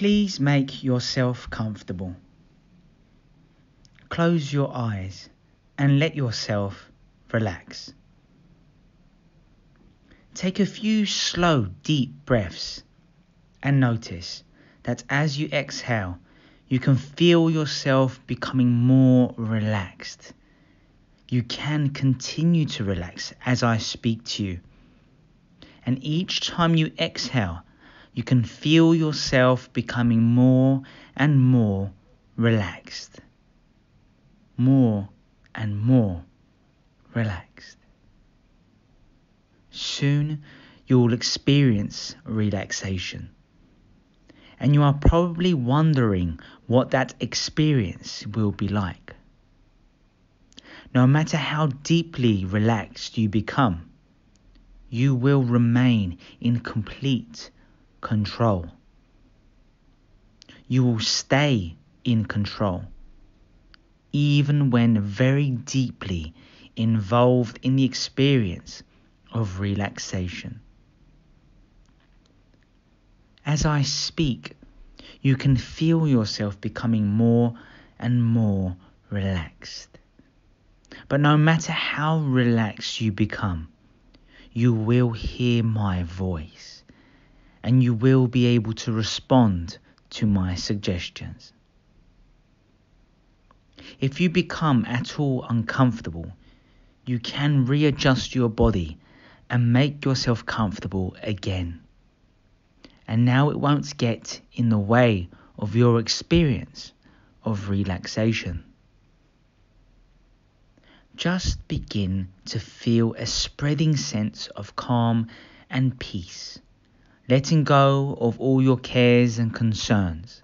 Please make yourself comfortable. Close your eyes and let yourself relax. Take a few slow, deep breaths and notice that as you exhale, you can feel yourself becoming more relaxed. You can continue to relax as I speak to you. And each time you exhale, you can feel yourself becoming more and more relaxed. More and more relaxed. Soon you will experience relaxation. And you are probably wondering what that experience will be like. No matter how deeply relaxed you become, you will remain in complete control. You will stay in control, even when very deeply involved in the experience of relaxation. As I speak, you can feel yourself becoming more and more relaxed. But no matter how relaxed you become, you will hear my voice and you will be able to respond to my suggestions. If you become at all uncomfortable, you can readjust your body and make yourself comfortable again. And now it won't get in the way of your experience of relaxation. Just begin to feel a spreading sense of calm and peace letting go of all your cares and concerns.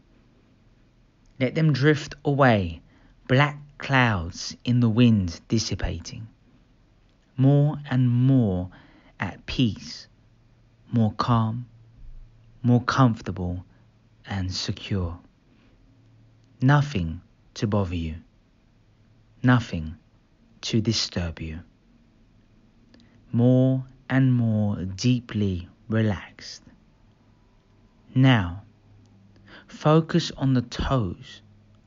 Let them drift away, black clouds in the wind dissipating. More and more at peace, more calm, more comfortable and secure. Nothing to bother you, nothing to disturb you. More and more deeply relaxed. Now, focus on the toes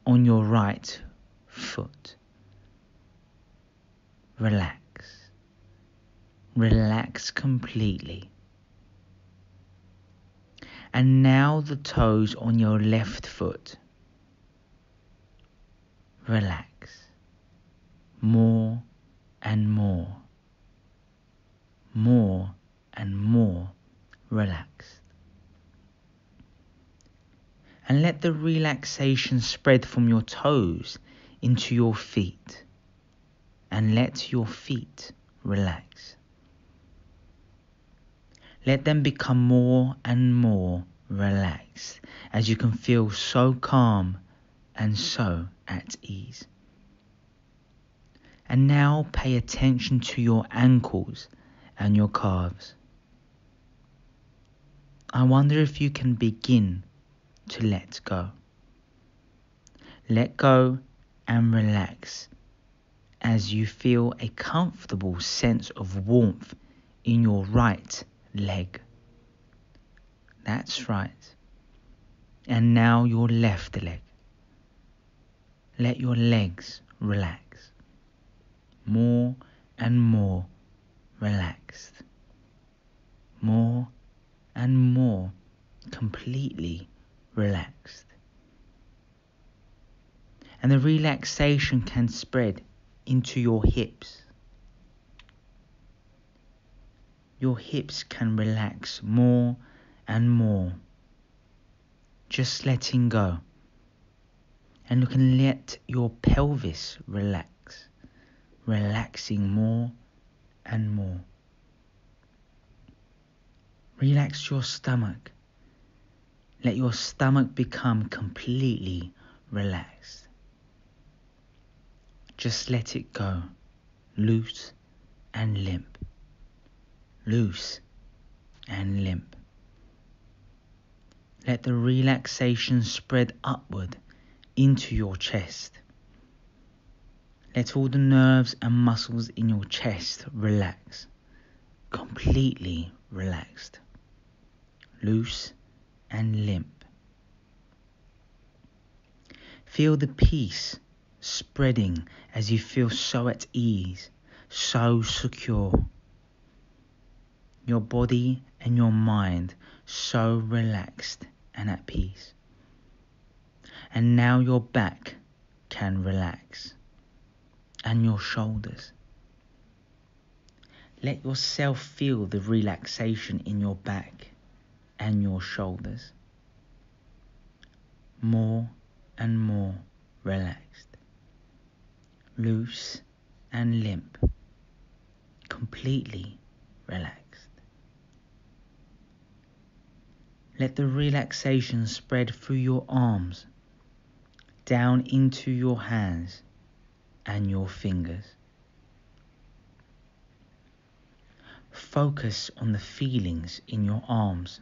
on your right foot. Relax. Relax completely. And now the toes on your left foot. Relax. More and more. More and more relaxed and let the relaxation spread from your toes into your feet and let your feet relax. Let them become more and more relaxed as you can feel so calm and so at ease. And now pay attention to your ankles and your calves. I wonder if you can begin to let go. Let go and relax as you feel a comfortable sense of warmth in your right leg. That's right. And now your left leg. Let your legs relax. More and more relaxed. More and more completely relaxed. And the relaxation can spread into your hips. Your hips can relax more and more. Just letting go. And you can let your pelvis relax, relaxing more and more. Relax your stomach let your stomach become completely relaxed. Just let it go, loose and limp, loose and limp. Let the relaxation spread upward into your chest. Let all the nerves and muscles in your chest relax, completely relaxed, loose and limp, Feel the peace spreading as you feel so at ease, so secure. Your body and your mind so relaxed and at peace. And now your back can relax and your shoulders. Let yourself feel the relaxation in your back and your shoulders. More and more relaxed, loose and limp, completely relaxed. Let the relaxation spread through your arms, down into your hands and your fingers. Focus on the feelings in your arms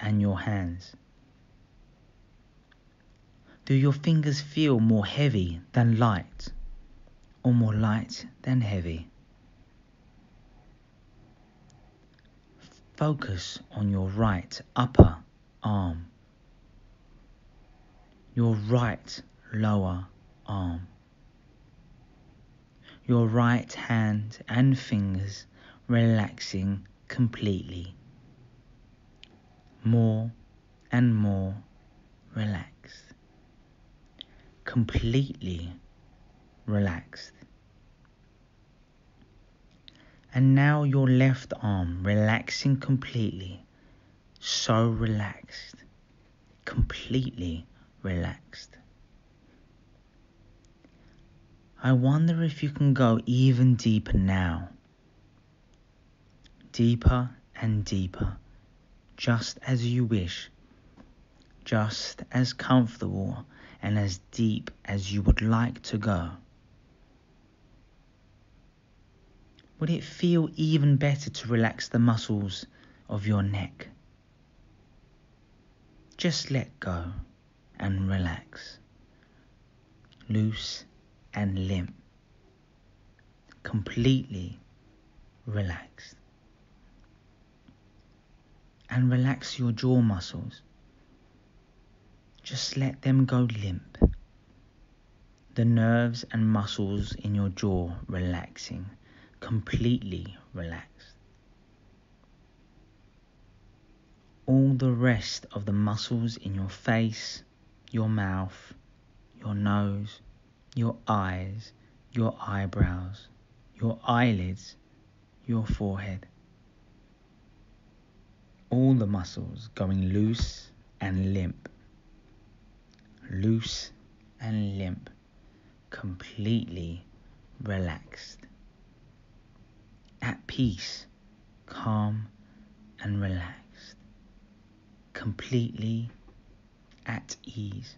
and your hands. Do your fingers feel more heavy than light or more light than heavy? Focus on your right upper arm, your right lower arm, your right hand and fingers relaxing completely more and more relaxed, completely relaxed. And now your left arm relaxing completely, so relaxed, completely relaxed. I wonder if you can go even deeper now. Deeper and deeper just as you wish, just as comfortable and as deep as you would like to go. Would it feel even better to relax the muscles of your neck? Just let go and relax. Loose and limp. Completely relaxed and relax your jaw muscles. Just let them go limp. The nerves and muscles in your jaw relaxing, completely relaxed. All the rest of the muscles in your face, your mouth, your nose, your eyes, your eyebrows, your eyelids, your forehead all the muscles going loose and limp. Loose and limp. Completely relaxed. At peace, calm and relaxed. Completely at ease.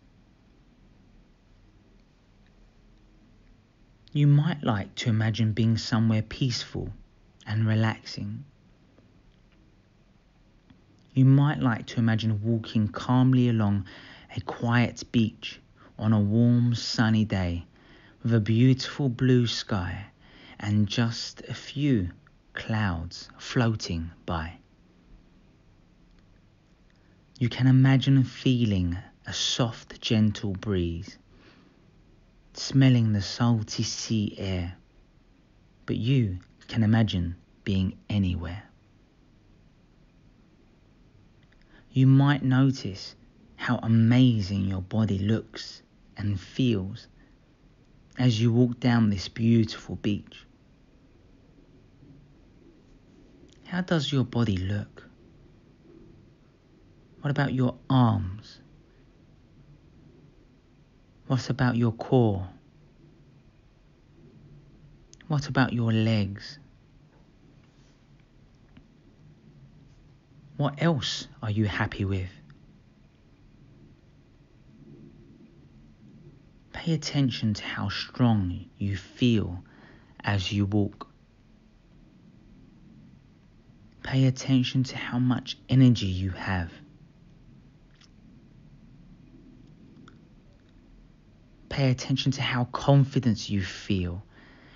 You might like to imagine being somewhere peaceful and relaxing you might like to imagine walking calmly along a quiet beach on a warm sunny day with a beautiful blue sky and just a few clouds floating by. You can imagine feeling a soft, gentle breeze, smelling the salty sea air, but you can imagine being anywhere. You might notice how amazing your body looks and feels as you walk down this beautiful beach. How does your body look? What about your arms? What about your core? What about your legs? What else are you happy with? Pay attention to how strong you feel as you walk. Pay attention to how much energy you have. Pay attention to how confident you feel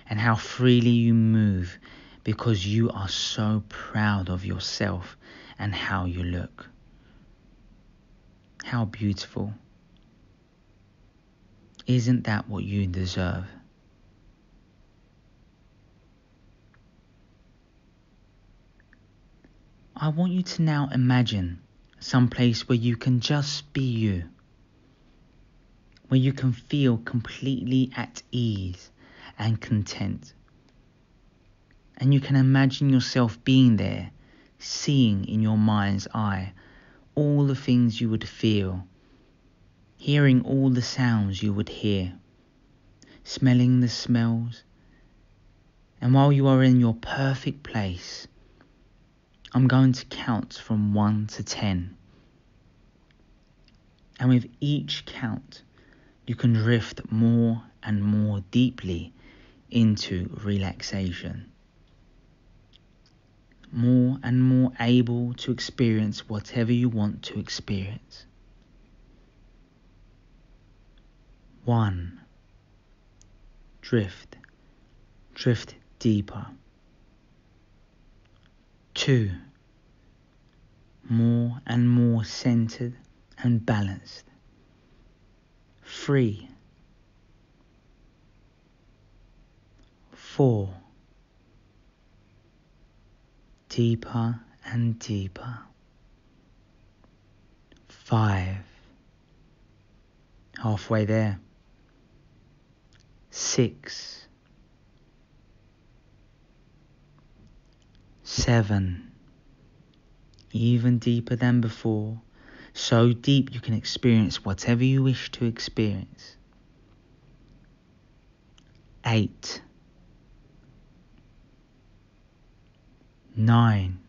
and how freely you move because you are so proud of yourself and how you look. How beautiful. Isn't that what you deserve? I want you to now imagine some place where you can just be you, where you can feel completely at ease and content. And you can imagine yourself being there, seeing in your mind's eye all the things you would feel, hearing all the sounds you would hear, smelling the smells. And while you are in your perfect place, I'm going to count from 1 to 10. And with each count, you can drift more and more deeply into relaxation. More and more able to experience whatever you want to experience. One, drift, drift deeper. Two, more and more centered and balanced. Three, four, deeper and deeper. Five, halfway there. Six, seven, even deeper than before, so deep you can experience whatever you wish to experience. Eight, nine,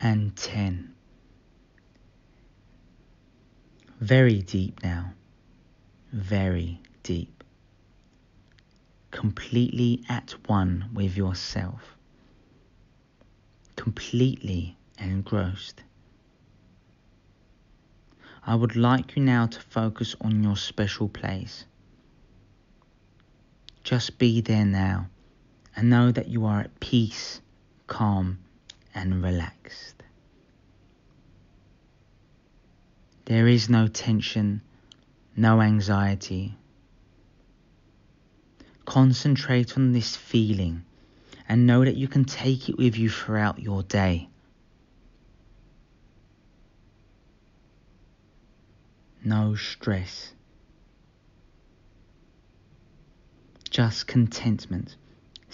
and ten. Very deep now, very deep, completely at one with yourself, completely engrossed. I would like you now to focus on your special place. Just be there now and know that you are at peace, calm, and relaxed. There is no tension, no anxiety. Concentrate on this feeling and know that you can take it with you throughout your day. No stress. Just contentment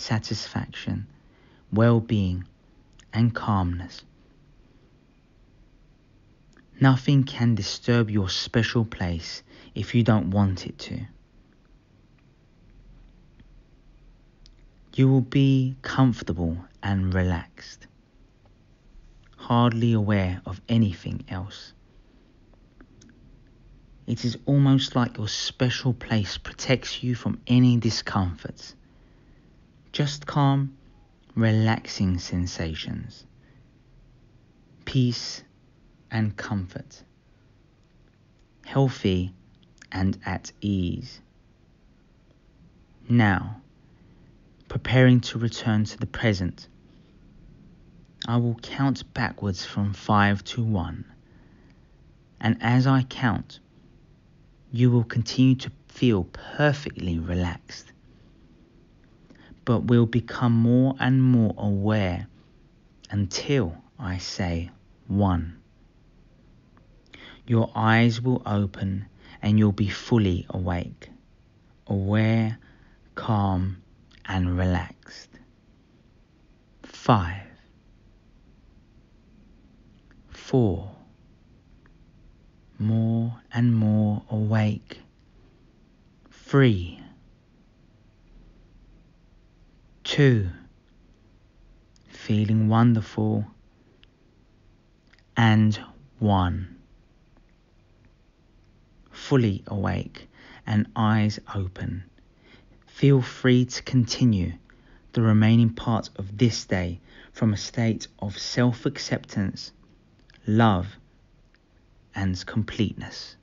satisfaction, well being, and calmness. Nothing can disturb your special place if you don't want it to. You will be comfortable and relaxed, hardly aware of anything else. It is almost like your special place protects you from any discomforts just calm, relaxing sensations, peace and comfort, healthy and at ease. Now, preparing to return to the present, I will count backwards from five to one, and as I count, you will continue to feel perfectly relaxed but will become more and more aware until I say one. Your eyes will open and you'll be fully awake, aware, calm, and relaxed. Five, four, more and more awake. Three, two, feeling wonderful, and one, fully awake and eyes open. Feel free to continue the remaining part of this day from a state of self acceptance, love, and completeness.